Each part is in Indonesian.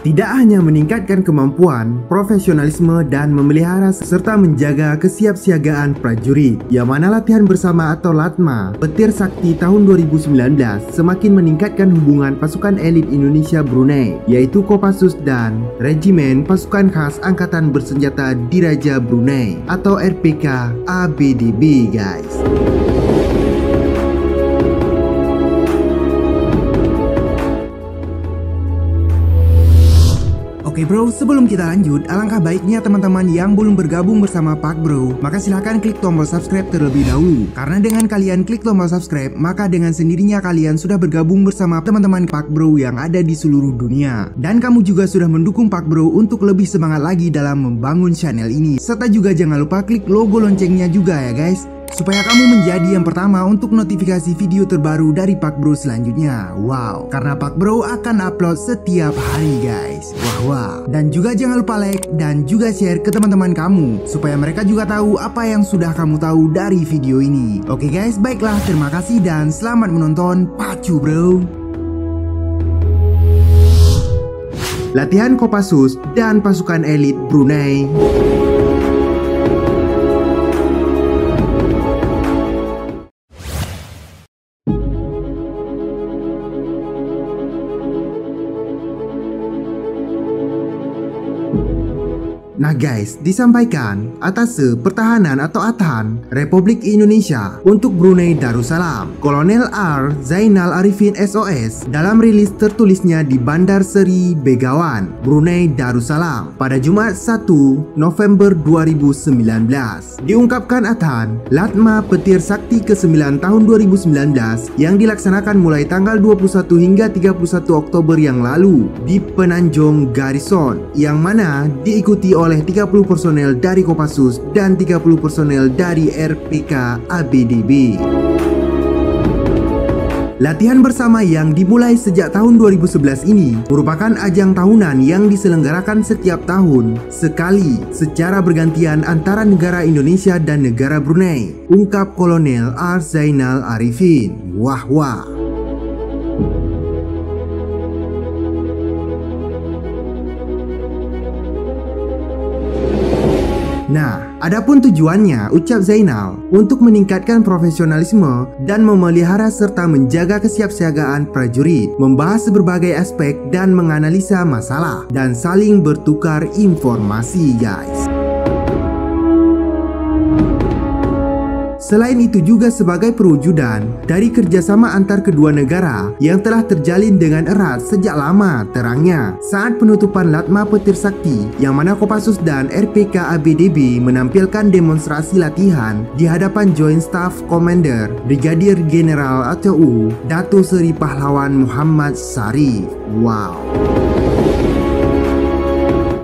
tidak hanya meningkatkan kemampuan, profesionalisme, dan memelihara serta menjaga kesiapsiagaan prajurit, yang mana latihan bersama atau LATMA Petir Sakti tahun 2019 semakin meningkatkan hubungan pasukan elit Indonesia Brunei, yaitu Kopassus dan Regimen Pasukan Khas Angkatan Bersenjata Diraja Brunei atau RPK ABDB guys. Oke bro, sebelum kita lanjut, alangkah baiknya teman-teman yang belum bergabung bersama Pak Bro, maka silahkan klik tombol subscribe terlebih dahulu. Karena dengan kalian klik tombol subscribe, maka dengan sendirinya kalian sudah bergabung bersama teman-teman Pak Bro yang ada di seluruh dunia. Dan kamu juga sudah mendukung Pak Bro untuk lebih semangat lagi dalam membangun channel ini. Serta juga jangan lupa klik logo loncengnya juga ya guys supaya kamu menjadi yang pertama untuk notifikasi video terbaru dari Pak Bro selanjutnya. Wow, karena Pak Bro akan upload setiap hari guys. Wah wah. Dan juga jangan lupa like dan juga share ke teman-teman kamu supaya mereka juga tahu apa yang sudah kamu tahu dari video ini. Oke guys, baiklah terima kasih dan selamat menonton. Pacu Bro. Latihan Kopassus dan pasukan elit Brunei. Nah guys, disampaikan atas pertahanan atau ATAN Republik Indonesia untuk Brunei Darussalam. Kolonel R. Zainal Arifin SOS dalam rilis tertulisnya di Bandar Seri Begawan, Brunei Darussalam pada Jumat 1 November 2019. Diungkapkan ATAN, Latma Petir Sakti ke-9 tahun 2019 yang dilaksanakan mulai tanggal 21 hingga 31 Oktober yang lalu di Penanjung Garrison yang mana diikuti oleh oleh 30 personel dari Kopassus dan 30 personel dari RPK ABDB. Latihan bersama yang dimulai sejak tahun 2011 ini merupakan ajang tahunan yang diselenggarakan setiap tahun sekali secara bergantian antara negara Indonesia dan negara Brunei. Ungkap Kolonel R. Zainal Arifin. Wah wah. Nah, adapun tujuannya, ucap Zainal, untuk meningkatkan profesionalisme dan memelihara serta menjaga kesiapsiagaan prajurit, membahas berbagai aspek dan menganalisa masalah, dan saling bertukar informasi guys. Selain itu juga sebagai perwujudan dari kerjasama antar kedua negara yang telah terjalin dengan erat sejak lama terangnya saat penutupan Latma Petir Sakti yang mana Kopassus dan RPK ABDB menampilkan demonstrasi latihan di hadapan Joint Staff Commander Brigadier General ATU Dato Seri Pahlawan Muhammad Sarif. Wow.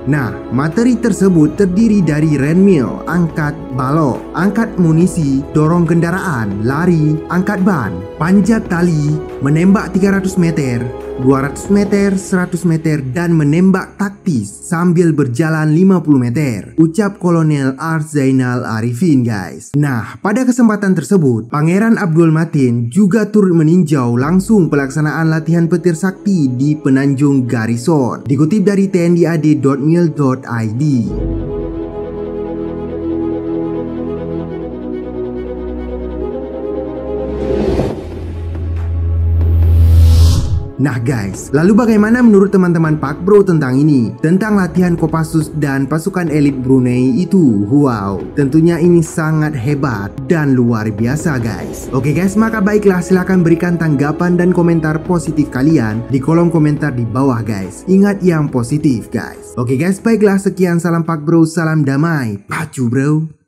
Nah, materi tersebut terdiri dari renmil, angkat balok, angkat munisi, dorong kendaraan, lari, angkat ban, panjat tali, menembak 300 meter, 200 meter, 100 meter, dan menembak taktis sambil berjalan 50 meter. Ucap Kolonel R. Zainal Arifin guys. Nah, pada kesempatan tersebut, Pangeran Abdul Matin juga turut meninjau langsung pelaksanaan latihan petir sakti di Penanjung Garrison. Dikutip dari tniad.mil Nah guys, lalu bagaimana menurut teman-teman Pak Bro tentang ini? Tentang latihan Kopassus dan pasukan elit Brunei itu? Wow, tentunya ini sangat hebat dan luar biasa guys. Oke guys, maka baiklah silahkan berikan tanggapan dan komentar positif kalian di kolom komentar di bawah guys. Ingat yang positif guys. Oke guys, baiklah sekian salam Pak Bro, salam damai. Pacu bro.